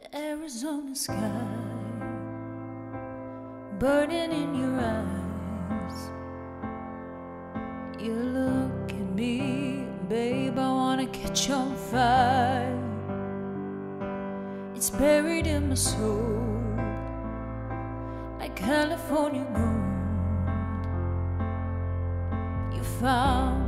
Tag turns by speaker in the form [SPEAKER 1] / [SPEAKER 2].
[SPEAKER 1] that Arizona sky burning in your eyes. You look at me, babe, I wanna catch on fire. It's buried in my soul like California gold. You found